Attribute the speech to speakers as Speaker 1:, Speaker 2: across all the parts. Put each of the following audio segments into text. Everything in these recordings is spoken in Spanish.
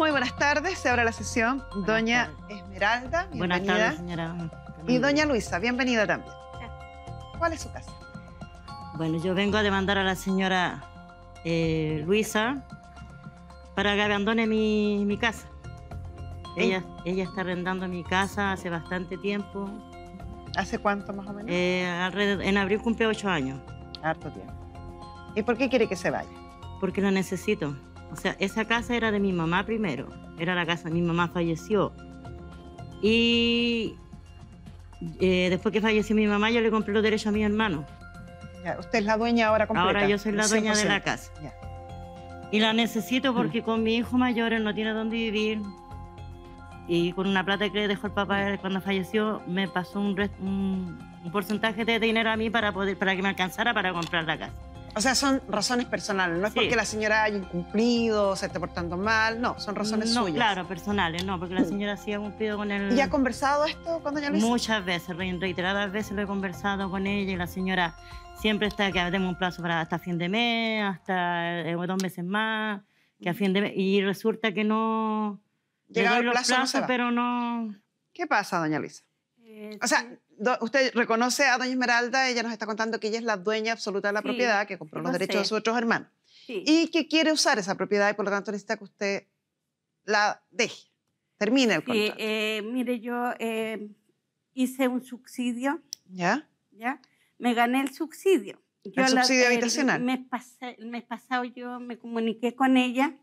Speaker 1: Muy buenas tardes. Se abre la sesión. Doña Esmeralda, bienvenida.
Speaker 2: Buenas tardes, señora.
Speaker 1: Y doña Luisa, bienvenida también. ¿Cuál es su casa?
Speaker 2: Bueno, yo vengo a demandar a la señora eh, Luisa para que abandone mi, mi casa. Ella, ella está arrendando mi casa hace bastante tiempo.
Speaker 1: ¿Hace cuánto más o menos?
Speaker 2: Eh, alrededor- en abril cumple ocho años,
Speaker 1: Harto tiempo. ¿Y por qué quiere que se vaya?
Speaker 2: porque la necesito. O sea, esa casa era de mi mamá primero. Era la casa, mi mamá falleció. Y eh, después que falleció mi mamá, yo le compré los derechos a mi hermano.
Speaker 1: Ya, usted es la dueña ahora completa.
Speaker 2: Ahora yo soy la dueña de
Speaker 1: 100%.
Speaker 2: la casa.
Speaker 1: Ya.
Speaker 2: Y la necesito porque con mi hijo mayor él no tiene dónde vivir. Y con una plata que le dejó el papá cuando falleció, me pasó un, un, un porcentaje de dinero a mí para, poder, para que me alcanzara para comprar la casa.
Speaker 1: O sea, son razones personales. No es
Speaker 2: Sí.
Speaker 1: porque la señora haya incumplido, se esté portando mal. No, son razones
Speaker 2: no,
Speaker 1: suyas.
Speaker 2: claro, personales, no, porque la señora sí ha cumplido con el...
Speaker 1: ¿Y ha conversado esto con doña Luisa?
Speaker 2: Muchas veces, re- reiteradas veces lo he conversado con ella y la señora siempre está que demos un plazo para hasta fin de mes, hasta eh, dos meses más, que a fin de mes, y resulta que no... doy
Speaker 1: el plazo, no
Speaker 2: pero no...
Speaker 1: ¿Qué pasa, doña Luisa?
Speaker 3: Eh,
Speaker 1: O sea, do- usted reconoce a doña Esmeralda, ella nos está contando que ella es la dueña absoluta de la
Speaker 3: Sí,
Speaker 1: propiedad, que compró los
Speaker 3: lo
Speaker 1: derechos de sus otros hermanos.
Speaker 3: sí.
Speaker 1: Y que quiere usar esa propiedad y por lo tanto necesita que usted la deje, termine el
Speaker 3: Sí,
Speaker 1: contrato.
Speaker 3: eh, mire, yo eh, hice un subsidio,
Speaker 1: ¿Ya?
Speaker 3: ¿ya? Me gané el subsidio. Yo
Speaker 1: ¿El subsidio
Speaker 3: el
Speaker 1: habitacional?
Speaker 3: mes pasa- el mes pasado yo me comuniqué con ella,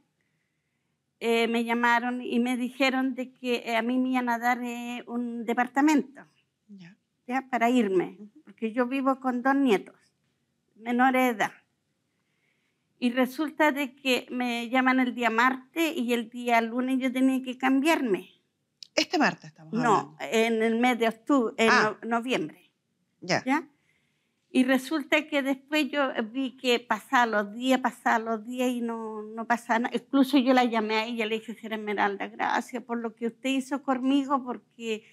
Speaker 3: eh, me llamaron y me dijeron de que a mí me iban a dar eh, un departamento,
Speaker 1: Ya.
Speaker 3: ¿ya? Para irme, porque yo vivo con dos nietos, menores de edad. Y resulta de que me llaman el día martes y el día lunes yo tenía que cambiarme.
Speaker 1: Este martes estamos
Speaker 3: No,
Speaker 1: hablando.
Speaker 3: en el mes de octubre, en
Speaker 1: Ah.
Speaker 3: no- noviembre,
Speaker 1: Ya.
Speaker 3: ¿ya? Y resulta que después yo vi que pasaban los días, pasaban los días y no, no pasaba nada. Incluso yo la llamé a ella y le dije, señora Esmeralda, gracias por lo que usted hizo conmigo, porque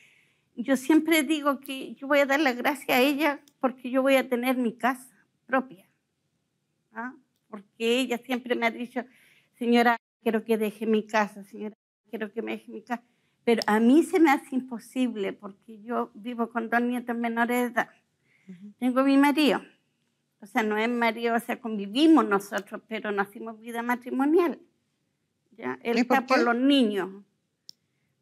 Speaker 3: yo siempre digo que yo voy a dar gracias a ella porque yo voy a tener mi casa propia. ¿ah? Porque ella siempre me ha dicho, señora, quiero que deje mi casa, señora, quiero que me deje mi casa. Pero a mí se me hace imposible porque yo vivo con dos nietos menores de edad. Tengo mi marido. O sea, no es marido, o sea, convivimos nosotros, pero no hacemos vida matrimonial. ¿ya? Él
Speaker 1: ¿Y por
Speaker 3: está por los niños.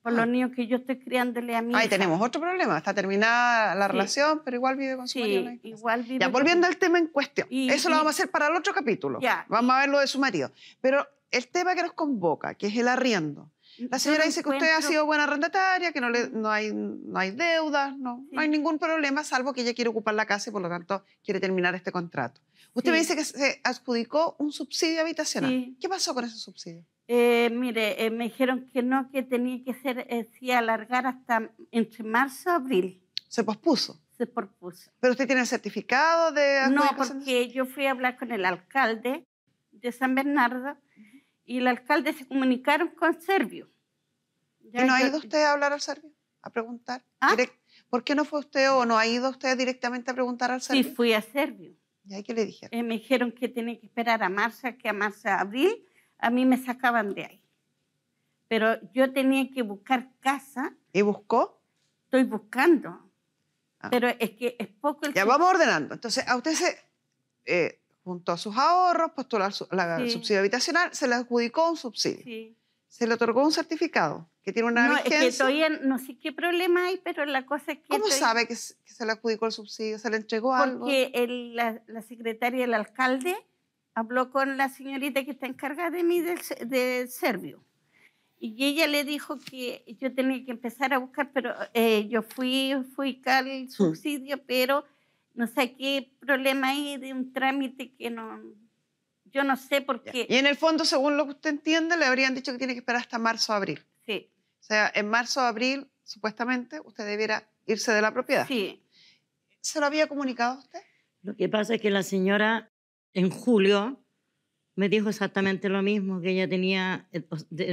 Speaker 3: Por
Speaker 1: Ah.
Speaker 3: los niños que yo estoy criándole a mi
Speaker 1: Ahí
Speaker 3: hija.
Speaker 1: tenemos otro problema. Está terminada la
Speaker 3: Sí.
Speaker 1: relación, pero igual vive con su marido.
Speaker 3: Sí,
Speaker 1: casa.
Speaker 3: igual vive
Speaker 1: Ya,
Speaker 3: con-
Speaker 1: volviendo al tema en cuestión.
Speaker 3: Y-
Speaker 1: Eso lo vamos a hacer para el otro capítulo.
Speaker 3: Ya.
Speaker 1: Vamos a ver lo de su marido. Pero el tema que nos convoca, que es el arriendo. La señora dice que usted ha
Speaker 3: encuentro-
Speaker 1: sido buena arrendataria, que no, le, no, hay, no hay deudas, no, no hay
Speaker 3: Sí.
Speaker 1: ningún problema, salvo que ella quiere ocupar la casa y por lo tanto quiere terminar este contrato. Usted me
Speaker 3: Sí.
Speaker 1: dice que se adjudicó un subsidio habitacional.
Speaker 3: Sí.
Speaker 1: ¿Qué pasó con ese subsidio?
Speaker 3: Eh, mire, eh, me dijeron que no, que tenía que ser, eh, sí, alargar hasta entre marzo y abril.
Speaker 1: Se pospuso.
Speaker 3: Se propuso.
Speaker 1: ¿Pero usted tiene el certificado de
Speaker 3: No, porque yo fui a hablar con el alcalde de San Bernardo y el alcalde se comunicaron con Servio.
Speaker 1: ¿Y no ha ido usted a hablar al serbio? ¿A preguntar?
Speaker 3: ¿Ah?
Speaker 1: ¿Por qué no fue usted o no ha ido usted directamente a preguntar al
Speaker 3: Sí,
Speaker 1: serbio?
Speaker 3: fui a Servio.
Speaker 1: ¿Y ahí qué le dijeron?
Speaker 3: Eh, me dijeron que tenía que esperar a marzo, que a marzo, abril, a mí me sacaban de ahí. Pero yo tenía que buscar casa,
Speaker 1: ¿Y buscó?
Speaker 3: estoy buscando.
Speaker 1: Ah.
Speaker 3: Pero es que es poco el
Speaker 1: Ya vamos ordenando. Entonces, a usted se eh, juntó sus ahorros, postuló la- el
Speaker 3: Sí.
Speaker 1: subsidio habitacional, se le adjudicó un subsidio.
Speaker 3: Sí.
Speaker 1: Se le otorgó un certificado que tiene una
Speaker 3: No, es que todavía no sé qué problema hay, pero la cosa es que...
Speaker 1: ¿Cómo
Speaker 3: estoy-
Speaker 1: sabe que, se- que se le adjudicó el subsidio? ¿Se le entregó algo?
Speaker 3: Porque la, la secretaria del alcalde habló con la señorita que está encargada de mí del, del Servio. Y ella le dijo que yo tenía que empezar a buscar, pero eh, yo fui, fui
Speaker 1: Hmm.
Speaker 3: al subsidio, pero no sé qué problema hay de un trámite que no... Yo no sé por qué.
Speaker 1: Y en el fondo, según lo que usted entiende, le habrían dicho que tiene que esperar hasta marzo o abril.
Speaker 3: Sí,
Speaker 1: O sea, en marzo o abril, supuestamente, usted debiera irse de la propiedad.
Speaker 3: sí.
Speaker 1: ¿Se lo había comunicado a usted?
Speaker 2: Lo que pasa es que la señora en julio me dijo exactamente lo mismo, que ella tenía, eh,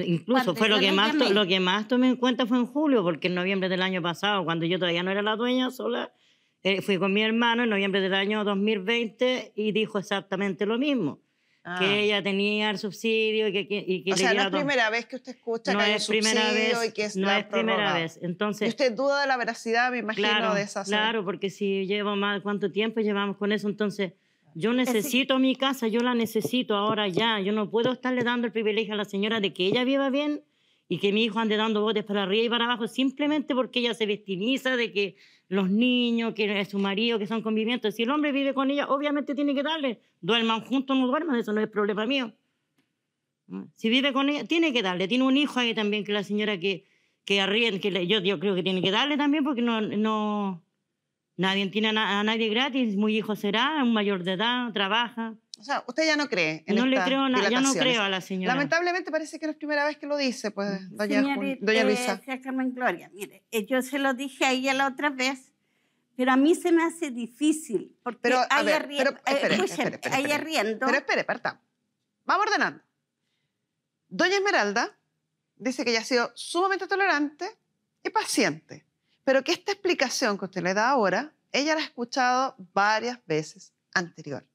Speaker 2: incluso fue lo que, más, lo que más tomé en cuenta fue en julio, porque en noviembre del año pasado, cuando yo todavía no era la dueña sola, eh, fui con mi hermano en noviembre del año 2020 y dijo exactamente lo mismo.
Speaker 1: Ah.
Speaker 2: que ella tenía el subsidio y que, y que
Speaker 1: o
Speaker 2: le
Speaker 1: sea, no es primera vez que usted escucha
Speaker 2: no
Speaker 1: que hay
Speaker 2: es primera
Speaker 1: subsidio
Speaker 2: vez,
Speaker 1: y que es
Speaker 2: no
Speaker 1: la
Speaker 2: es primera vez.
Speaker 1: Y
Speaker 2: Entonces,
Speaker 1: usted duda de la veracidad, me imagino,
Speaker 2: claro,
Speaker 1: de esa
Speaker 2: claro, porque si llevo más, ¿cuánto tiempo llevamos con eso? Entonces, yo necesito mi casa, yo la necesito ahora ya. Yo no puedo estarle dando el privilegio a la señora de que ella viva bien y que mi hijo ande dando botes para arriba y para abajo simplemente porque ella se victimiza de que los niños, que es su marido, que son convivientes. Si el hombre vive con ella, obviamente tiene que darle. Duerman juntos no duerman, eso no es problema mío. ¿no? Si vive con ella, tiene que darle. Tiene un hijo ahí también que la señora que, que que yo, yo creo que tiene que darle también porque no, no nadie tiene a, na- a nadie gratis. Muy hijo será, un mayor de edad, trabaja.
Speaker 1: O sea, usted ya no cree en
Speaker 2: No le creo nada, ya no creo a la señora.
Speaker 1: Lamentablemente parece que no es primera vez que lo dice, pues, doña, Jun-
Speaker 3: Señorita,
Speaker 1: doña
Speaker 3: eh,
Speaker 1: Luisa.
Speaker 3: Carmen Gloria, mire, eh, yo se lo dije a ella la otra vez, pero a mí se me hace difícil, porque
Speaker 1: Pero,
Speaker 3: hay
Speaker 1: ver,
Speaker 3: arriendo,
Speaker 1: pero, espere,
Speaker 3: escuchen,
Speaker 1: espere, espere,
Speaker 3: hay
Speaker 1: espere.
Speaker 3: arriendo,
Speaker 1: Pero espere, partamos. Vamos ordenando. Doña Esmeralda dice que ella ha sido sumamente tolerante y paciente, pero que esta explicación que usted le da ahora, ella la ha escuchado varias veces anterior.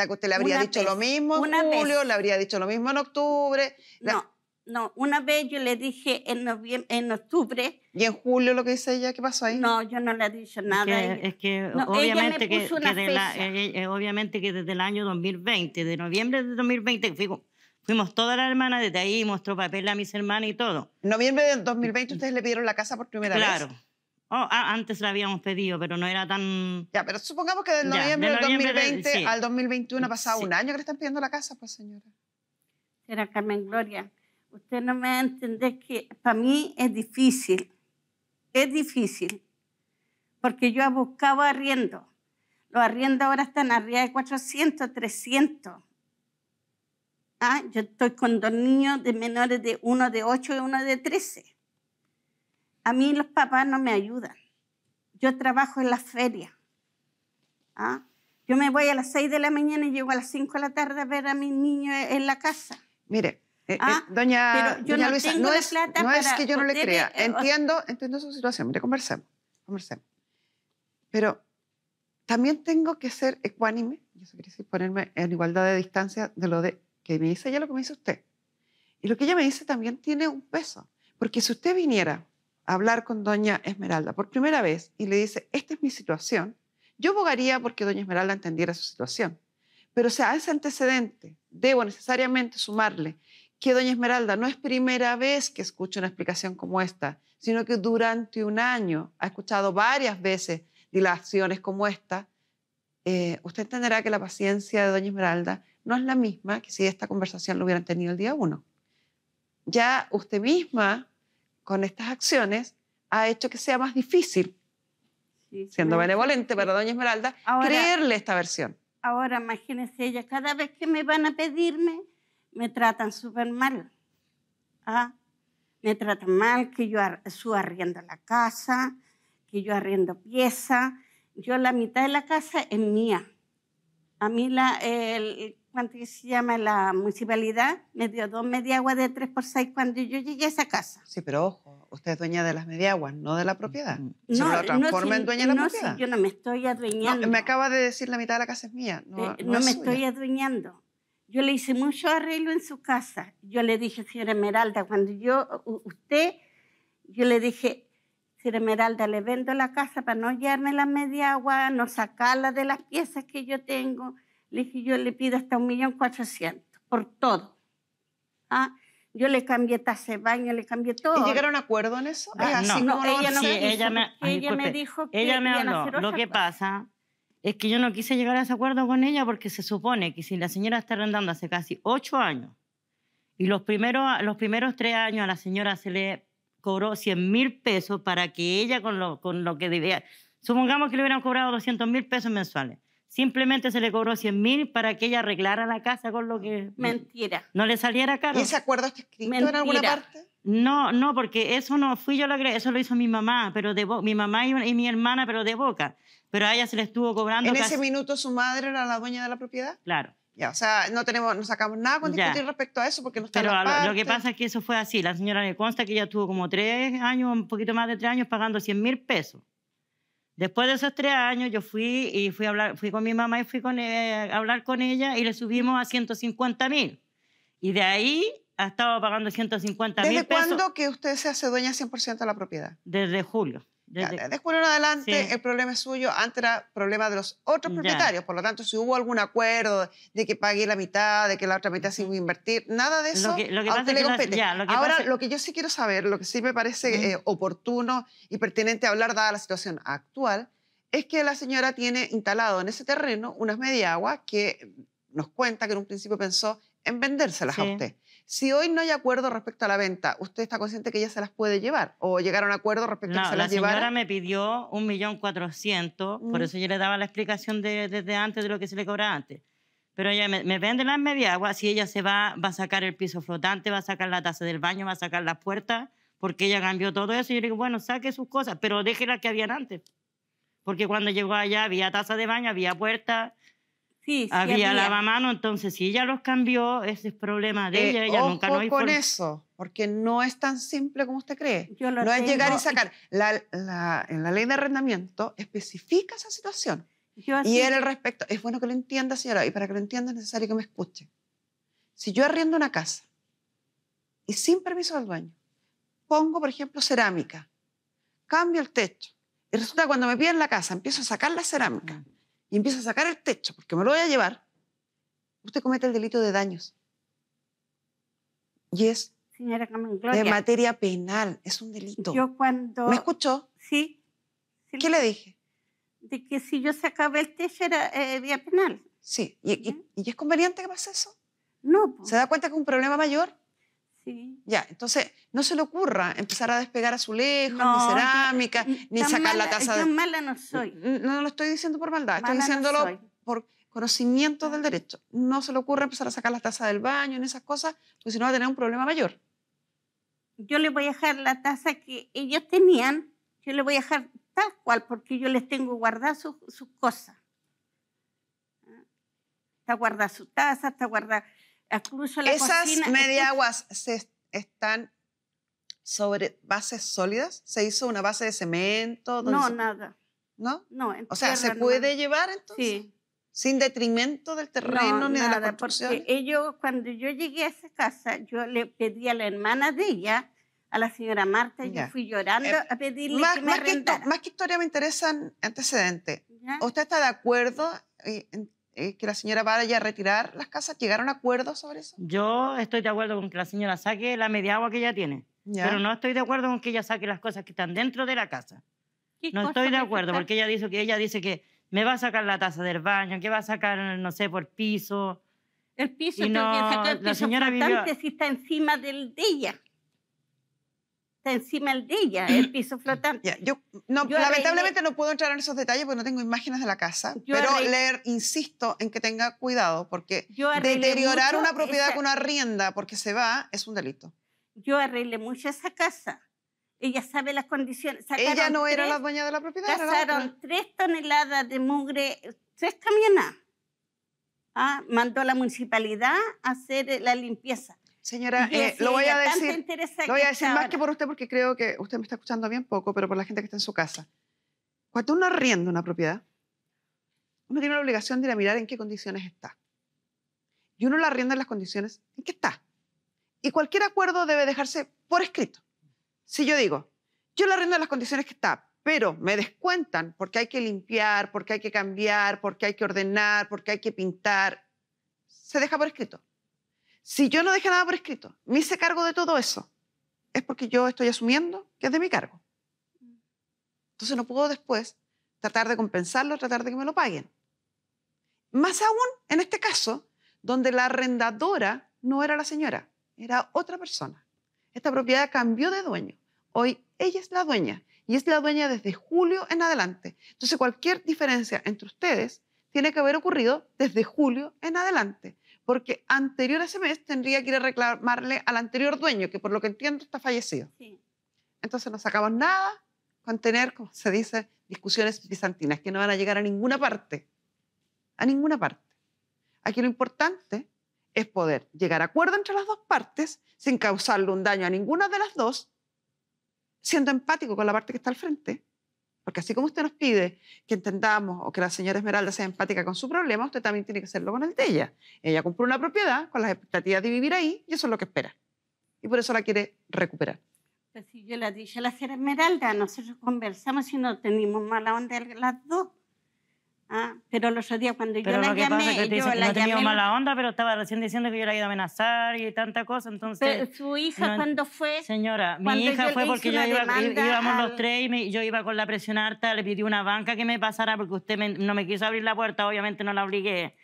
Speaker 1: Sea, que usted le habría
Speaker 3: Una
Speaker 1: dicho lo
Speaker 3: vez,
Speaker 1: mismo en
Speaker 3: una vez.
Speaker 1: julio, le habría dicho lo mismo en octubre, la-
Speaker 3: no, no, una vez yo le dije en, en octubre,
Speaker 1: y en julio lo que dice ella, ¿qué pasó ahí?
Speaker 3: no, yo no le he dicho nada. a
Speaker 2: que, es que
Speaker 3: No,
Speaker 2: obviamente que, de la- eh, eh, obviamente que desde el año 2020, de noviembre de 2020, fuimos, fuimos todas las hermanas, desde ahí mostró papel a mis hermanas y todo.
Speaker 1: En noviembre de 2020 ustedes le pidieron la casa por primera
Speaker 2: Claro.
Speaker 1: vez.
Speaker 2: Oh, ah, antes la habíamos pedido, pero no era tan...
Speaker 1: Ya, pero supongamos que del
Speaker 2: Ya,
Speaker 1: noviembre
Speaker 2: de
Speaker 1: del
Speaker 2: noviembre de-
Speaker 1: 2020
Speaker 2: sí.
Speaker 1: al 2021 ha pasado
Speaker 2: Sí.
Speaker 1: un año que le están pidiendo la casa, pues señora.
Speaker 3: Era Carmen Gloria. Usted no me va a entender que para mí es difícil. Es difícil. Porque yo he buscado arriendo. Los arriendos ahora están arriba de 400, 300. Ah, yo estoy con dos niños de menores de uno de 8 y uno de 13. A mí los papás no me ayudan. Yo trabajo en la feria. ¿Ah? Yo me voy a las 6 de la mañana y llego a las 5 de la tarde a ver a mis niños en la casa.
Speaker 1: Mire, eh, eh,
Speaker 3: Ah,
Speaker 1: doña,
Speaker 3: pero yo
Speaker 1: doña
Speaker 3: no
Speaker 1: Luisa,
Speaker 3: tengo
Speaker 1: no,
Speaker 3: la
Speaker 1: es,
Speaker 3: plata
Speaker 1: no es
Speaker 3: para
Speaker 1: que yo no le crea.
Speaker 3: eh,
Speaker 1: Entiendo, entiendo su situación. Mire, conversemos, conversemos. Pero también tengo que ser ecuánime, y eso quiere decir ponerme en igualdad de distancia de lo de que me dice ella lo que me dice usted. Y lo que ella me dice también tiene un peso. Porque si usted viniera hablar con doña Esmeralda por primera vez y le dice, esta es mi situación, yo abogaría porque doña Esmeralda entendiera su situación. Pero o sea, a ese antecedente debo necesariamente sumarle que doña Esmeralda no es primera vez que escucha una explicación como esta, sino que durante un año ha escuchado varias veces dilaciones como esta. Eh, usted entenderá que la paciencia de doña Esmeralda no es la misma que si esta conversación lo hubieran tenido el día uno. Ya usted misma, con estas acciones, ha hecho que sea más difícil,
Speaker 3: Sí,
Speaker 1: siendo
Speaker 3: me-
Speaker 1: benevolente para doña Esmeralda,
Speaker 3: Ahora-
Speaker 1: creerle esta versión.
Speaker 3: Ahora imagínense ella, cada vez que me van a pedirme, me tratan súper mal. ¿Ah? Me tratan mal, que yo ar- su arriendo la casa, que yo arriendo pieza. Yo la mitad de la casa es mía. A mí la, el, ¿cuánto que se llama? La municipalidad me dio dos mediaguas de tres por seis cuando yo llegué a esa casa.
Speaker 1: Sí, pero ojo, usted es dueña de las mediaguas, no de la propiedad.
Speaker 2: Mm.
Speaker 1: Se lo transforma
Speaker 3: si-
Speaker 1: en dueña de la
Speaker 3: no,
Speaker 1: propiedad.
Speaker 3: si yo no me estoy adueñando.
Speaker 1: No, me acaba de decir la mitad de la casa es mía. No,
Speaker 3: Eh,
Speaker 1: no
Speaker 3: no
Speaker 1: es
Speaker 3: me
Speaker 1: suya.
Speaker 3: estoy adueñando. Yo le hice mucho arreglo en su casa. Yo le dije, señora Esmeralda, cuando yo, usted, yo le dije, señora Esmeralda, le vendo la casa para no llevarme la media agua, no sacarla de las piezas que yo tengo. Le dije, yo le pido hasta un millón cuatrocientos por todo. ¿Ah? Yo le cambié taza de baño, le cambié todo.
Speaker 1: ¿Y llegaron a acuerdo en eso?
Speaker 2: Ah,
Speaker 1: ¿Es así
Speaker 2: no.
Speaker 1: lo
Speaker 3: ella no
Speaker 2: Sí,
Speaker 3: quiso,
Speaker 2: ella me- ay,
Speaker 3: ella me dijo que
Speaker 2: Ella me habló. Lo que pasa es que yo no quise llegar a ese acuerdo con ella porque se supone que si la señora está arrendando hace casi ocho años y los primeros, los primeros tres años a la señora se le cobró 100 mil pesos para que ella con lo, con lo que debía, supongamos que le hubieran cobrado 200 mil pesos mensuales, simplemente se le cobró 100 mil para que ella arreglara la casa con lo que
Speaker 3: Mentira.
Speaker 2: no le saliera caro.
Speaker 1: ¿Y ese acuerdo está escrito en alguna parte?
Speaker 2: No, no, porque eso no fui yo la que eso lo hizo mi mamá, pero de mi mamá y, y mi hermana, pero de boca. Pero a ella se le estuvo cobrando
Speaker 1: ¿En
Speaker 2: casi-
Speaker 1: ese minuto su madre era la dueña de la propiedad?
Speaker 2: Claro.
Speaker 1: Ya, o sea, no tenemos, no sacamos nada con
Speaker 2: Ya.
Speaker 1: discutir respecto a eso porque no está
Speaker 2: Pero lo, lo que pasa es que eso fue así. La señora le consta que ella tuvo como tres años, un poquito más de tres años, pagando 100 mil pesos. Después de esos tres años, yo fui y fui a hablar, fui con mi mamá y fui con, eh, a hablar con ella y le subimos a 150 mil. Y de ahí ha estado pagando 150 mil
Speaker 1: ¿Desde
Speaker 2: pesos.
Speaker 1: cuándo que usted se hace dueña 100% de la propiedad?
Speaker 2: Desde julio.
Speaker 1: Ya,
Speaker 2: Desde-
Speaker 1: Desde julio en adelante,
Speaker 2: Sí.
Speaker 1: el problema es suyo. Antes era problema de los otros
Speaker 2: Ya.
Speaker 1: propietarios. Por lo tanto, si hubo algún acuerdo de que pague la mitad, de que la otra mitad se iba a invertir, nada de eso
Speaker 2: Lo que- lo que
Speaker 1: a usted le compete.
Speaker 2: ya, lo que
Speaker 1: Ahora,
Speaker 2: pasa-
Speaker 1: lo que yo sí quiero saber, lo que sí me parece eh, oportuno y pertinente hablar dada la situación actual, es que la señora tiene instalado en ese terreno unas mediaguas que nos cuenta que en un principio pensó en vendérselas a
Speaker 2: Sí.
Speaker 1: usted. Si hoy no hay acuerdo respecto a la venta, ¿usted está consciente que ella se las puede llevar? ¿O llegar a un acuerdo respecto a que se
Speaker 2: la
Speaker 1: las
Speaker 2: señora
Speaker 1: llevara?
Speaker 2: me pidió un millón cuatrocientos, por
Speaker 1: Mm.
Speaker 2: eso yo le daba la explicación de- desde antes de lo que se le cobraba antes. Pero ella me, me vende las mediaguas, si ella se va, va a sacar el piso flotante, va a sacar la taza del baño, va a sacar las puertas, porque ella cambió todo eso. Y yo le digo, bueno, saque sus cosas, pero deje las que habían antes. Porque cuando llegó allá había taza de baño, había puerta,
Speaker 3: Sí, sí,
Speaker 2: había,
Speaker 3: había.
Speaker 2: lavamano, entonces si ella los cambió, ese es problema de
Speaker 1: Eh,
Speaker 2: ella, ella
Speaker 1: ojo
Speaker 2: nunca nos
Speaker 1: con eso, porque no es tan simple como usted cree.
Speaker 3: Yo lo
Speaker 1: No es llegar y
Speaker 3: tengo-
Speaker 1: sacar. La, la- en la ley de arrendamiento especifica esa situación.
Speaker 3: Yo
Speaker 1: Y él al respecto, es bueno que lo entienda, señora, y para que lo entienda es necesario que me escuche. Si yo arriendo una casa y sin permiso del dueño, pongo, por ejemplo, cerámica, cambio el techo, y resulta que cuando me piden la casa, empiezo a sacar la cerámica y empiezo a sacar el techo porque me lo voy a llevar, usted comete el delito de daños. Y es
Speaker 3: Señora
Speaker 1: de materia penal, es un delito.
Speaker 3: yo cuando...
Speaker 1: ¿Me escuchó?
Speaker 3: Sí. sí,
Speaker 1: ¿Qué le dije?
Speaker 3: De que si yo sacaba el techo era eh, vía penal.
Speaker 1: Sí. ¿Y, y- es conveniente que pase eso?
Speaker 3: No.
Speaker 1: ¿Se da cuenta que es un problema mayor?
Speaker 3: Sí.
Speaker 1: Ya, entonces no se le ocurra empezar a despegar azulejos,
Speaker 3: No,
Speaker 1: ni cerámica, ni sacar la taza
Speaker 3: Yo
Speaker 1: de...
Speaker 3: mala no soy.
Speaker 1: No, no lo estoy diciendo por maldad, estoy
Speaker 3: Mala no
Speaker 1: diciéndolo
Speaker 3: soy.
Speaker 1: por conocimiento del derecho. No se le ocurra empezar a sacar las tazas del baño, ni esas cosas, porque si no va a tener un problema mayor.
Speaker 3: Yo le voy a dejar la taza que ellos tenían, yo le voy a dejar tal cual, porque yo les tengo guardadas sus, sus cosas. ¿Ah? Está guardada su taza, está guardada incluso la
Speaker 1: Esas
Speaker 3: cocina. está-
Speaker 1: mediaguas se están sobre bases sólidas. ¿Se hizo una base de cemento? ¿Dónde
Speaker 3: No,
Speaker 1: se-
Speaker 3: nada.
Speaker 1: ¿No?
Speaker 3: No, en
Speaker 1: O sea, ¿se puede llevar entonces?
Speaker 3: Sí.
Speaker 1: Sin detrimento del terreno
Speaker 3: No,
Speaker 1: ni de la
Speaker 3: nada,
Speaker 1: construcción.
Speaker 3: porque ellos, cuando yo llegué a esa casa, yo le pedí a la hermana de ella, a la señora Marta,
Speaker 1: Ya.
Speaker 3: yo fui llorando
Speaker 1: Eh,
Speaker 3: a pedirle
Speaker 1: Más,
Speaker 3: que me
Speaker 1: más que, más que historia me interesan antecedentes.
Speaker 3: ¿ya?
Speaker 1: ¿Usted está de acuerdo eh, en eh, que la señora vaya a retirar las casas? ¿Llegaron a acuerdos sobre eso?
Speaker 2: Yo estoy de acuerdo con que la señora saque la media agua que ella tiene.
Speaker 1: Ya.
Speaker 2: Pero no estoy de acuerdo con que ella saque las cosas que están dentro de la casa.
Speaker 3: ¿Qué
Speaker 2: No estoy de acuerdo porque ella dice que ella dice que me va a sacar la taza del baño, que va a sacar no sé por piso.
Speaker 3: El piso,
Speaker 2: Y
Speaker 3: que
Speaker 2: no,
Speaker 3: sacar el
Speaker 2: la
Speaker 3: piso
Speaker 2: señora vivió-
Speaker 3: si está encima del de ella. Está encima el de ella, el piso flotante.
Speaker 1: Yo, no,
Speaker 3: Yo
Speaker 1: lamentablemente no puedo entrar en esos detalles porque no tengo imágenes de la casa, pero
Speaker 3: arreglé-
Speaker 1: le insisto en que tenga cuidado porque deteriorar una propiedad
Speaker 3: esa-
Speaker 1: con una rienda porque se va es un delito.
Speaker 3: Yo arreglé mucho esa casa. Ella sabe las condiciones.
Speaker 1: Ella no era
Speaker 3: tres-
Speaker 1: la dueña de la propiedad.
Speaker 3: Cazaron tres toneladas de mugre, tres camionadas. Ah, mandó la municipalidad a hacer eh, la limpieza.
Speaker 1: Señora, eh, lo voy a decir, lo voy a decir más que por usted porque creo que usted me está escuchando bien poco, pero por la gente que está en su casa. Cuando uno arrienda una propiedad, uno tiene la obligación de ir a mirar en qué condiciones está. Y uno la arrienda en las condiciones en que está. Y cualquier acuerdo debe dejarse por escrito. Si yo digo, yo la arriendo en las condiciones que está, pero me descuentan porque hay que limpiar, porque hay que cambiar, porque hay que ordenar, porque hay que pintar, se deja por escrito. Si yo no dejé nada por escrito, me hice cargo de todo eso, es porque yo estoy asumiendo que es de mi cargo. Entonces no puedo después tratar de compensarlo, tratar de que me lo paguen. Más aún en este caso, donde la arrendadora no era la señora, era otra persona. Esta propiedad cambió de dueño. Hoy ella es la dueña y es la dueña desde julio en adelante. Entonces cualquier diferencia entre ustedes tiene que haber ocurrido desde julio en adelante, porque anterior a ese mes tendría que ir a reclamarle al anterior dueño, que por lo que entiendo está fallecido.
Speaker 3: Sí.
Speaker 1: Entonces no sacamos nada con tener, como se dice, discusiones bizantinas que no van a llegar a ninguna parte. A ninguna parte. Aquí lo importante es poder llegar a acuerdo entre las dos partes sin causarle un daño a ninguna de las dos, siendo empático con la parte que está al frente, Porque así como usted nos pide que entendamos o que la señora Esmeralda sea empática con su problema, usted también tiene que hacerlo con el de ella. Ella compró una propiedad con las expectativas de vivir ahí y eso es lo que espera. Y por eso la quiere recuperar.
Speaker 3: Pues si yo le dije a la señora Esmeralda, nosotros conversamos y no teníamos mala onda las dos. Ah, pero los días cuando
Speaker 2: Pero
Speaker 3: yo la
Speaker 2: lo que
Speaker 3: llamé,
Speaker 2: pasa es que te
Speaker 3: yo
Speaker 2: dice que
Speaker 3: la
Speaker 2: no tenía
Speaker 3: llamé,
Speaker 2: mala onda, pero estaba recién diciendo que yo la iba a amenazar y tanta cosa. Entonces,
Speaker 3: pero su hija
Speaker 2: no-
Speaker 3: cuando fue,
Speaker 2: señora, mi hija fue porque yo iba, íbamos
Speaker 3: al-
Speaker 2: los tres y me- yo iba con la presión alta, le pedí una banca que me pasara porque usted me- no me quiso abrir la puerta, obviamente no la obligué.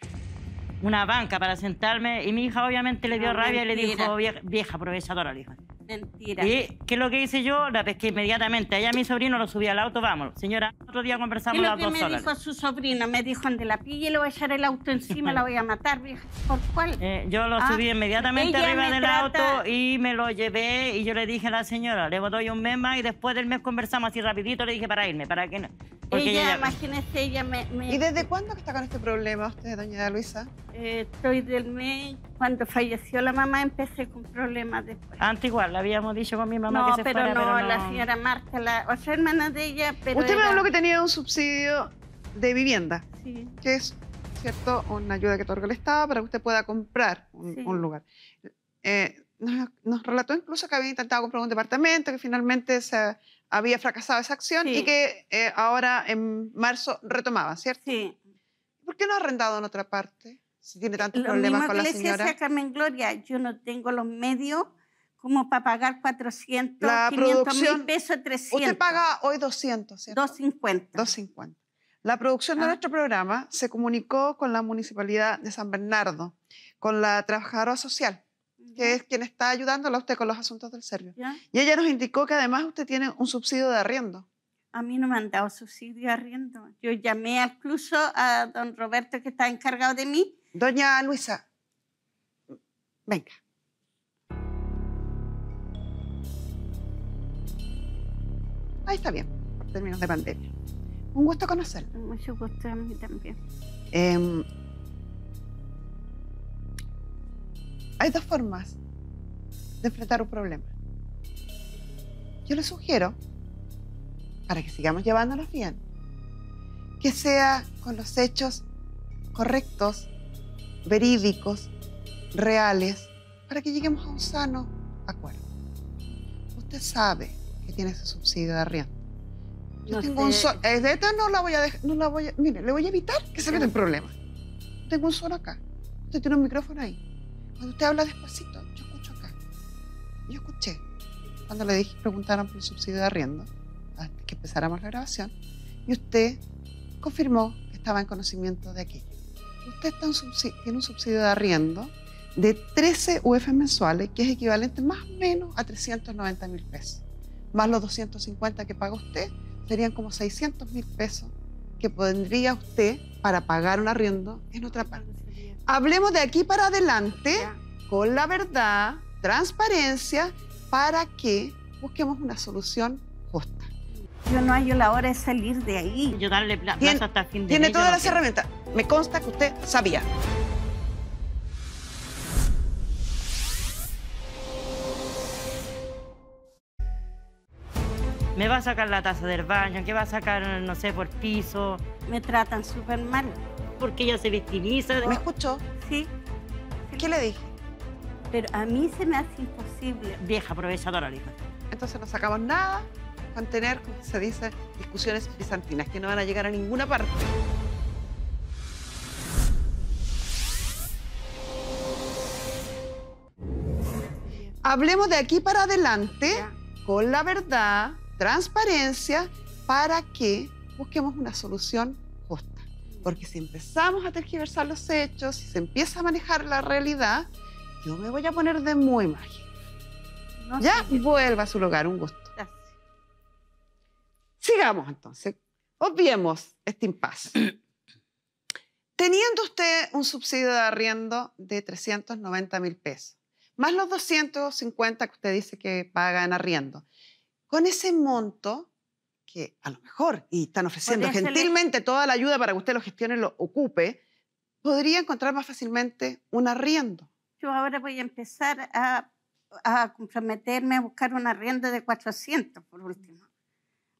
Speaker 2: Una banca para sentarme y mi hija obviamente le dio
Speaker 3: No,
Speaker 2: rabia y le dijo, vieja, vieja aprovechadora, le dijo.
Speaker 3: Mentira.
Speaker 2: ¿Y qué es lo que hice yo? La pesqué inmediatamente. Allá mi sobrino lo subí al auto, vamos. Señora, otro día
Speaker 3: ¿Qué
Speaker 2: conversamos
Speaker 3: es lo
Speaker 2: las
Speaker 3: que
Speaker 2: dos
Speaker 3: me
Speaker 2: solas.
Speaker 3: dijo su sobrino? Me dijo, ande la pille, le voy a echar el auto encima, la voy a matar, vieja. ¿Por cuál?
Speaker 2: Eh, yo lo
Speaker 3: Ah,
Speaker 2: subí inmediatamente
Speaker 3: ella
Speaker 2: arriba
Speaker 3: me
Speaker 2: del
Speaker 3: trata-
Speaker 2: auto y me lo llevé y yo le dije a la señora, le doy un mes más y después del mes conversamos así rapidito, le dije para irme, para que no. Porque
Speaker 3: ella,
Speaker 2: ella-
Speaker 3: imagínese, ella me... me-
Speaker 1: ¿Y desde cuándo que está con este problema usted, doña Luisa?
Speaker 3: Eh, estoy del mes, cuando falleció la mamá empecé con problemas después.
Speaker 2: Antes igual, le habíamos dicho con mi mamá
Speaker 3: no,
Speaker 2: que se
Speaker 3: pero
Speaker 2: fuera,
Speaker 3: no,
Speaker 2: pero no.
Speaker 3: la señora Marta, la otra hermana de ella, pero
Speaker 1: usted me
Speaker 3: era-
Speaker 1: habló que tenía un subsidio de vivienda,
Speaker 3: Sí,
Speaker 1: que es, ¿cierto?, una ayuda que otorga el Estado para que usted pueda comprar un,
Speaker 3: Sí.
Speaker 1: un lugar. Eh, nos, nos relató incluso que había intentado comprar un departamento, que finalmente se había fracasado esa acción
Speaker 3: Sí.
Speaker 1: y que eh, ahora en marzo retomaba, ¿cierto?
Speaker 3: sí.
Speaker 1: ¿Por qué no ha arrendado en otra parte? Si tiene tantos
Speaker 3: Lo
Speaker 1: problemas
Speaker 3: mismo
Speaker 1: con
Speaker 3: que
Speaker 1: la
Speaker 3: le decía
Speaker 1: señora.
Speaker 3: a Carmen Gloria, yo no tengo los medios como para pagar 400,
Speaker 1: La
Speaker 3: 500
Speaker 1: producción-
Speaker 3: mil pesos, 300.
Speaker 1: Usted paga hoy 200, ¿cierto?
Speaker 3: 250.
Speaker 1: 250. La producción de
Speaker 3: Ah.
Speaker 1: nuestro programa se comunicó con la Municipalidad de San Bernardo, con la trabajadora social, que es quien está ayudándola a usted con los asuntos del servicio.
Speaker 3: ¿Ya?
Speaker 1: Y ella nos indicó que además usted tiene un subsidio de arriendo.
Speaker 3: A mí no me han dado subsidio arriendo. Yo llamé incluso a don Roberto, que está encargado de mí.
Speaker 1: Doña Luisa, venga. Ahí está bien, por términos de pandemia. Un gusto conocerla.
Speaker 3: Mucho gusto a mí también.
Speaker 1: Em, hay dos formas de enfrentar un problema. Yo le sugiero, para que sigamos llevándonos bien, que sea con los hechos correctos, verídicos, reales, para que lleguemos a un sano acuerdo. Usted sabe que tiene ese subsidio de arriendo. Yo
Speaker 3: No
Speaker 1: tengo un
Speaker 3: sé.
Speaker 1: sol, eh, de esta no la voy a dejar, no la voy a, mire, le voy a evitar que se meta en problemas. Tengo un solo acá. Usted tiene un micrófono ahí. Cuando usted habla despacito, yo escucho acá. Yo escuché. Cuando le dije, preguntaron por el subsidio de arriendo, empezáramos la grabación, y usted confirmó que estaba en conocimiento de aquello. Usted está un subsi- tiene un subsidio de arriendo de 13 UF mensuales, que es equivalente más o menos a 390 mil pesos. Más los 250 que paga usted, serían como 600 mil pesos que pondría usted para pagar un arriendo en otra parte. Hablemos de aquí para adelante
Speaker 3: Ya.
Speaker 1: con la verdad, transparencia, para que busquemos una solución justa.
Speaker 3: Yo no hallo la hora de salir de ahí.
Speaker 2: Yo darle pla-
Speaker 1: Tiene-
Speaker 2: plazo hasta fin de
Speaker 1: Tiene todas las herramientas. Me consta que usted sabía.
Speaker 2: Me va a sacar la taza del baño, que va a sacar, no sé, por piso,
Speaker 3: Me tratan súper mal.
Speaker 2: porque ella se victimiza. de-
Speaker 1: ¿Me escuchó?
Speaker 3: Sí,
Speaker 1: ¿Qué le dije?
Speaker 3: pero a mí se me hace imposible.
Speaker 2: Vieja aprovechadora, dijo.
Speaker 1: Entonces no sacamos nada con tener, como se dice, discusiones bizantinas que no van a llegar a ninguna parte. Hablemos de aquí para adelante
Speaker 3: Ya.
Speaker 1: con la verdad, transparencia, para que busquemos una solución justa. Porque si empezamos a tergiversar los hechos, si se empieza a manejar la realidad, yo me voy a poner de muy.
Speaker 3: No
Speaker 1: Ya vuelva a su lugar, un gusto. Sigamos entonces. Obviemos este impasse. Teniendo usted un subsidio de arriendo de 390 mil pesos, más los 250 que usted dice que paga en arriendo, con ese monto, que a lo mejor, y están ofreciendo gentilmente toda la ayuda para que usted lo gestione y lo ocupe, podría encontrar más fácilmente un arriendo.
Speaker 3: Yo ahora voy a empezar a, a comprometerme a buscar una rienda de 400 por último.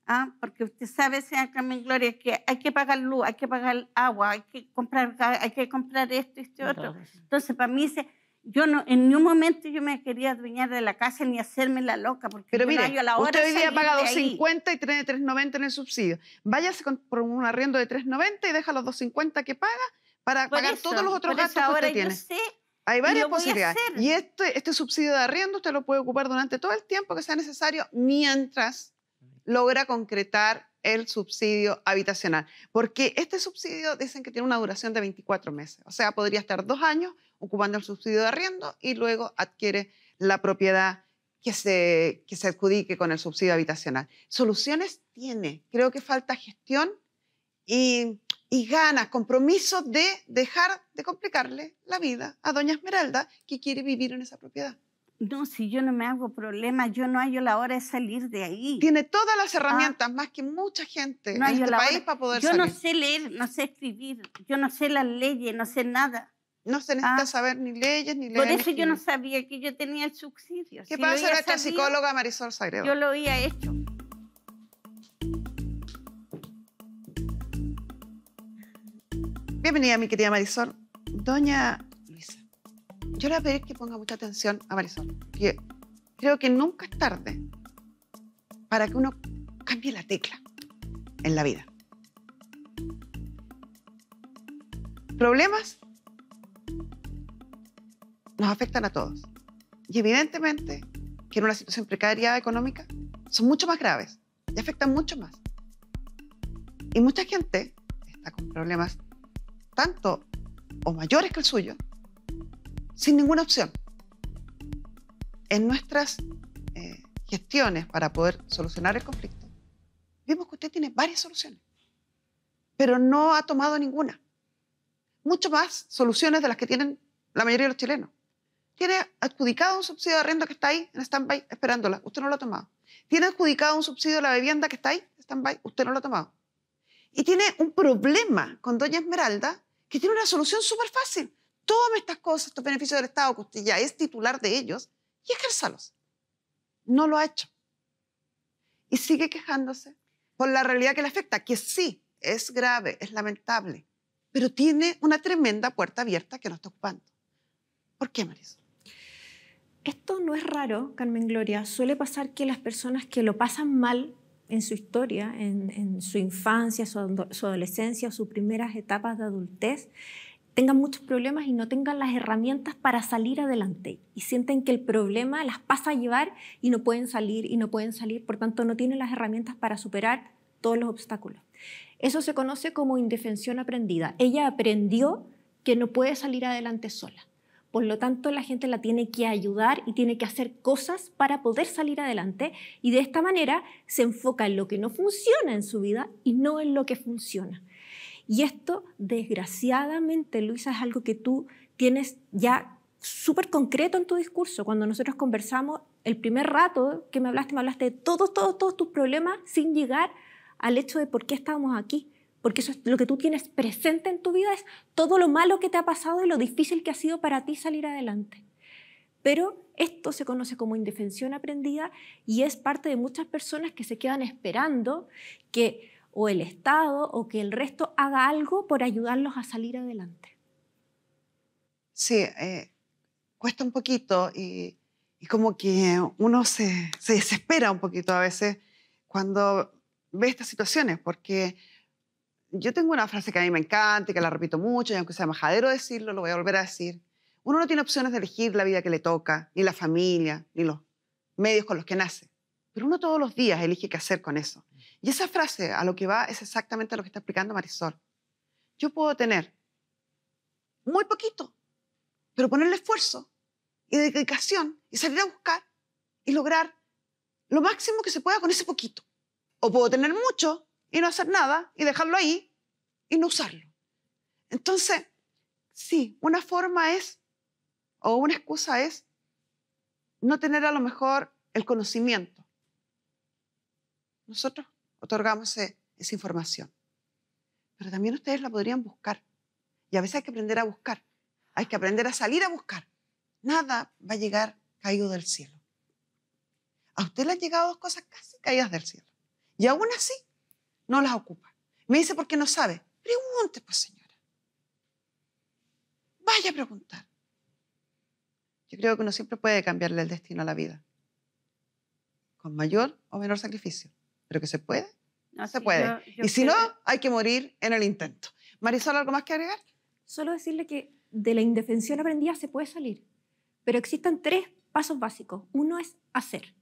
Speaker 3: ¿Ah? porque usted sabe, señora Carmen Gloria, que hay que pagar luz, hay que pagar agua, hay que comprar, hay que comprar esto y este otro. Entonces, para mí, se- yo no, en ningún momento yo me quería adueñar de la casa ni hacerme la loca, porque
Speaker 1: Pero
Speaker 3: yo no
Speaker 1: mire,
Speaker 3: hallo la hora
Speaker 1: usted hoy día
Speaker 3: salir
Speaker 1: paga
Speaker 3: de ahí.
Speaker 1: 2.50 y tiene 3.90 en el subsidio. Váyase con, por un arriendo de 3.90 y deja los 2.50 que paga para
Speaker 3: Por
Speaker 1: pagar
Speaker 3: eso,
Speaker 1: todos los otros gastos que usted tiene.
Speaker 3: sé
Speaker 1: Hay varias posibilidades. Y este, este subsidio de arriendo usted lo puede ocupar durante todo el tiempo que sea necesario mientras logra concretar el subsidio habitacional. Porque este subsidio dicen que tiene una duración de 24 meses. O sea, podría estar dos años ocupando el subsidio de arriendo y luego adquiere la propiedad que se, que se adjudique con el subsidio habitacional. Soluciones tiene. Creo que falta gestión y, y ganas, compromiso de dejar de complicarle la vida a doña Esmeralda que quiere vivir en esa propiedad.
Speaker 3: No, si yo no me hago problema, yo no hallo la hora de salir de ahí.
Speaker 1: Tiene todas las herramientas, más que mucha gente.
Speaker 3: No,
Speaker 1: en
Speaker 3: yo
Speaker 1: este
Speaker 3: la
Speaker 1: país
Speaker 3: hora-
Speaker 1: para poder
Speaker 3: Yo
Speaker 1: salir.
Speaker 3: no sé leer, no sé escribir, yo no sé las leyes, no sé nada.
Speaker 1: No se necesita
Speaker 3: Ah.
Speaker 1: saber ni leyes ni leyes.
Speaker 3: Por eso yo no sabía que yo tenía el subsidio.
Speaker 1: ¿Qué
Speaker 3: Si
Speaker 1: pasa nuestra psicóloga Marisol Sagredo?
Speaker 3: Yo lo había hecho.
Speaker 1: Bienvenida, mi querida Marisol. Doña yo le voy a pedir que ponga mucha atención a Marisol. porque creo que nunca es tarde para que uno cambie la tecla en la vida. Problemas nos afectan a todos. Y evidentemente que en una situación precaria económica son mucho más graves y afectan mucho más. Y mucha gente está con problemas tanto o mayores que el suyo, sin ninguna opción. En nuestras eh, gestiones para poder solucionar el conflicto, vimos que usted tiene varias soluciones, pero no ha tomado ninguna. Mucho más soluciones de las que tienen la mayoría de los chilenos. Tiene adjudicado un subsidio de arriendo que está ahí en stand-by esperándola, usted no lo ha tomado. Tiene adjudicado un subsidio de la vivienda que está ahí en stand-by, usted no lo ha tomado. Y tiene un problema con Doña Esmeralda que tiene una solución súper fácil. Tome estas cosas, estos beneficios del Estado, que usted ya es titular de ellos, y ejérzalos. No lo ha hecho. Y sigue quejándose por la realidad que le afecta, que sí, es grave, es lamentable, pero tiene una tremenda puerta abierta que no está ocupando. ¿Por qué, Maris?
Speaker 4: Esto no es raro, Carmen Gloria. Suele pasar que las personas que lo pasan mal en su historia, en, su infancia, su, su adolescencia sus primeras etapas de adultez, tengan muchos problemas y no tengan las herramientas para salir adelante. Y sienten que el problema las pasa a llevar y no pueden salir y no pueden salir, por tanto no tienen las herramientas para superar todos los obstáculos. Eso se conoce como indefensión aprendida. Ella aprendió que no puede salir adelante sola. Por lo tanto, la gente la tiene que ayudar y tiene que hacer cosas para poder salir adelante y de esta manera se enfoca en lo que no funciona en su vida y no en lo que funciona. Y esto, desgraciadamente, Luisa, es algo que tú tienes ya súper concreto en tu discurso. Cuando nosotros conversamos, el primer rato que me hablaste, me hablaste de todos, todos, todos tus problemas sin llegar al hecho de por qué estábamos aquí. Porque eso es lo que tú tienes presente en tu vida, es todo lo malo que te ha pasado y lo difícil que ha sido para ti salir adelante. Pero esto se conoce como indefensión aprendida y es parte de muchas personas que se quedan esperando que o el Estado o que el resto haga algo por ayudarlos a salir adelante.
Speaker 1: Sí, eh, cuesta un poquito y, y como que uno se, se desespera un poquito a veces cuando ve estas situaciones, porque yo tengo una frase que a mí me encanta y que la repito mucho, y aunque sea majadero decirlo, lo voy a volver a decir. Uno no tiene opciones de elegir la vida que le toca, ni la familia, ni los medios con los que nace. Pero uno todos los días elige qué hacer con eso. Y esa frase a lo que va es exactamente lo que está explicando Marisol. Yo puedo tener muy poquito, pero ponerle esfuerzo y dedicación y salir a buscar y lograr lo máximo que se pueda con ese poquito. O puedo tener mucho y no hacer nada y dejarlo ahí y no usarlo. Entonces, sí, una forma es, o una excusa es, no tener a lo mejor el conocimiento. Nosotros otorgamos ese- esa información, pero también ustedes la podrían buscar. Y a veces hay que aprender a buscar, hay que aprender a salir a buscar. Nada va a llegar caído del cielo. A usted le han llegado dos cosas casi caídas del cielo. Y aún así, no las ocupa. Me dice, ¿por qué no sabe? Pregunte, pues, señora. Vaya a preguntar. Yo creo que uno siempre puede cambiarle el destino a la vida. Con mayor o menor sacrificio. Pero que se puede,
Speaker 3: No,
Speaker 1: se
Speaker 3: sí,
Speaker 1: puede.
Speaker 3: yo- yo
Speaker 1: y si no, hay que morir en el intento. Marisol, ¿algo más que agregar?
Speaker 4: Solo decirle que de la indefensión aprendida se puede salir, pero existen tres pasos básicos. Uno es hacer,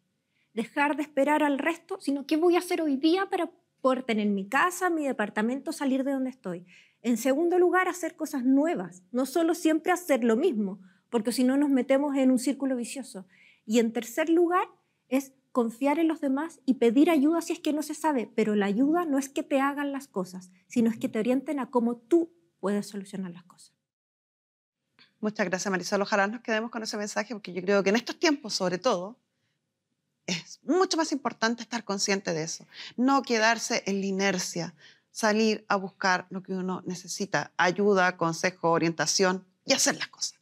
Speaker 4: dejar de esperar al resto, sino qué voy a hacer hoy día para poder tener mi casa, mi departamento, salir de donde estoy. En segundo lugar, hacer cosas nuevas, no solo siempre hacer lo mismo, porque si no nos metemos en un círculo vicioso. Y en tercer lugar, es confiar en los demás y pedir ayuda si es que no se sabe, pero la ayuda no es que te hagan las cosas, sino es que te orienten a cómo tú puedes solucionar las cosas.
Speaker 1: Muchas gracias, Marisol. Ojalá nos quedemos con ese mensaje, porque yo creo que en estos tiempos, sobre todo, es mucho más importante estar consciente de eso. No quedarse en la inercia, salir a buscar lo que uno necesita, ayuda, consejo, orientación y hacer las cosas.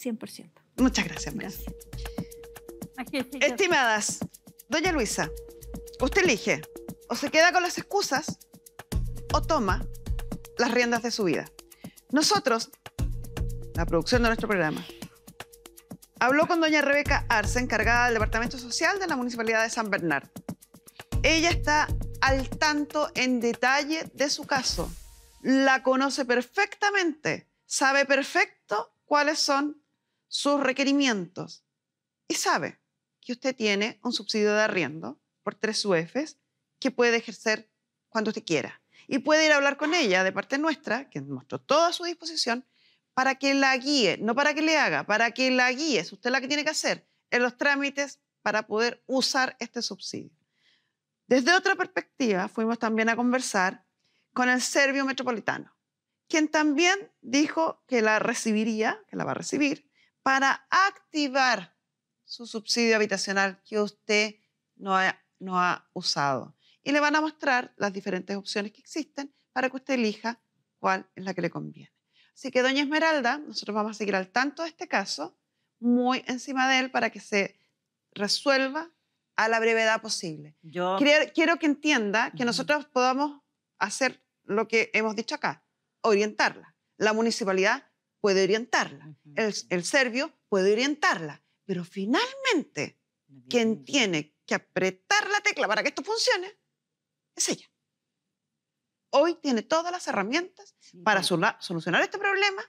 Speaker 4: 100%.
Speaker 1: Muchas gracias, Marisol. Estimadas, doña Luisa, usted elige o se queda con las excusas o toma las riendas de su vida. Nosotros, la producción de nuestro programa, habló con doña Rebeca Arce, encargada del Departamento Social de la Municipalidad de San Bernardo. Ella está al tanto en detalle de su caso, la conoce perfectamente, sabe perfecto cuáles son sus requerimientos y sabe que usted tiene un subsidio de arriendo por tres UEFs que puede ejercer cuando usted quiera. Y puede ir a hablar con ella de parte nuestra, que mostró toda su disposición, para que la guíe, no para que le haga, para que la guíe, es usted la que tiene que hacer en los trámites para poder usar este subsidio. Desde otra perspectiva, fuimos también a conversar con el Servio Metropolitano, quien también dijo que la recibiría, que la va a recibir, para activar su subsidio habitacional que usted no ha, no ha usado. Y le van a mostrar las diferentes opciones que existen para que usted elija cuál es la que le conviene. Así que, doña Esmeralda, nosotros vamos a seguir al tanto de este caso, muy encima de él para que se resuelva a la brevedad posible.
Speaker 2: Yo,
Speaker 1: Quiero, quiero que entienda que
Speaker 2: Ujú.
Speaker 1: nosotros podamos hacer lo que hemos dicho acá, orientarla. La municipalidad puede orientarla, el, el serbio puede orientarla, pero finalmente quien tiene que apretar la tecla para que esto funcione es ella. Hoy tiene todas las herramientas
Speaker 2: Sí,
Speaker 1: para sola- solucionar este problema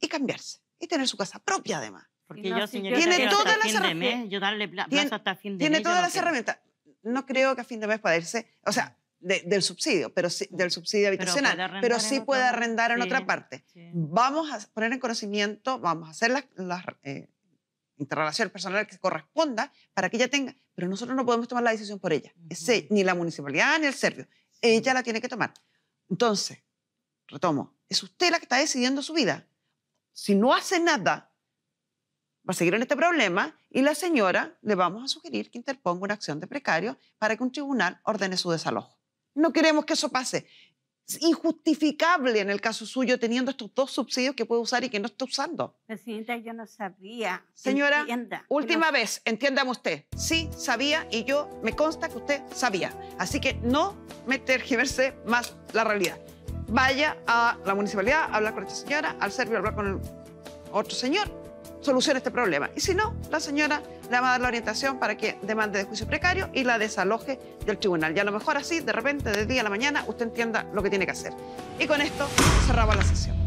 Speaker 1: y cambiarse y tener su casa propia además.
Speaker 2: Porque
Speaker 3: No,
Speaker 2: yo,
Speaker 1: Tiene
Speaker 2: quiero
Speaker 1: todas
Speaker 2: hasta
Speaker 1: las
Speaker 2: fin de
Speaker 1: herramientas.
Speaker 2: mes, yo darle plazo hasta fin de
Speaker 1: Tiene
Speaker 2: mes.
Speaker 1: todas
Speaker 2: no
Speaker 1: las
Speaker 2: quiero.
Speaker 1: herramientas. No creo que a fin de mes pueda irse, o sea, de- del subsidio, pero sí, del subsidio habitacional, pero sí puede arrendar en
Speaker 2: Sí,
Speaker 1: otra parte.
Speaker 2: sí.
Speaker 1: Vamos a poner en conocimiento, vamos a hacer las, las eh, interrelaciones personales que corresponda para que ella tenga, pero nosotros no podemos tomar la decisión por ella, e- ni la municipalidad ni el serbio. Ella la tiene que tomar. Entonces, retomo, es usted la que está decidiendo su vida. Si no hace nada, va a seguir en este problema y la señora le vamos a sugerir que interponga una acción de precario para que un tribunal ordene su desalojo. No queremos que eso pase. Es injustificable en el caso suyo teniendo estos dos subsidios que puede usar y que no está usando.
Speaker 3: Presidenta, yo no sabía.
Speaker 1: Señora,
Speaker 3: Entienda,
Speaker 1: Última
Speaker 3: no-
Speaker 1: vez, entiéndame usted. Sí, sabía y yo me consta que usted sabía. Así que no me tergiverse más la realidad. Vaya a la municipalidad, a hablar con esta señora, al serbio, a hablar con el otro señor, solucione este problema. Y si no, la señora le va a dar la orientación para que demande de juicio precario y la desaloje del tribunal. Y a lo mejor así, de repente, de día a la mañana, usted entienda lo que tiene que hacer. Y con esto cerramos la sesión.